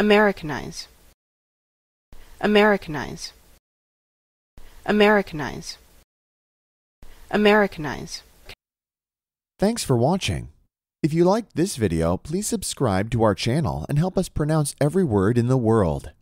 Americanize. Americanize. Americanize. Americanize. Thanks for watching. If you liked this video, please subscribe to our channel and help us pronounce every word in the world.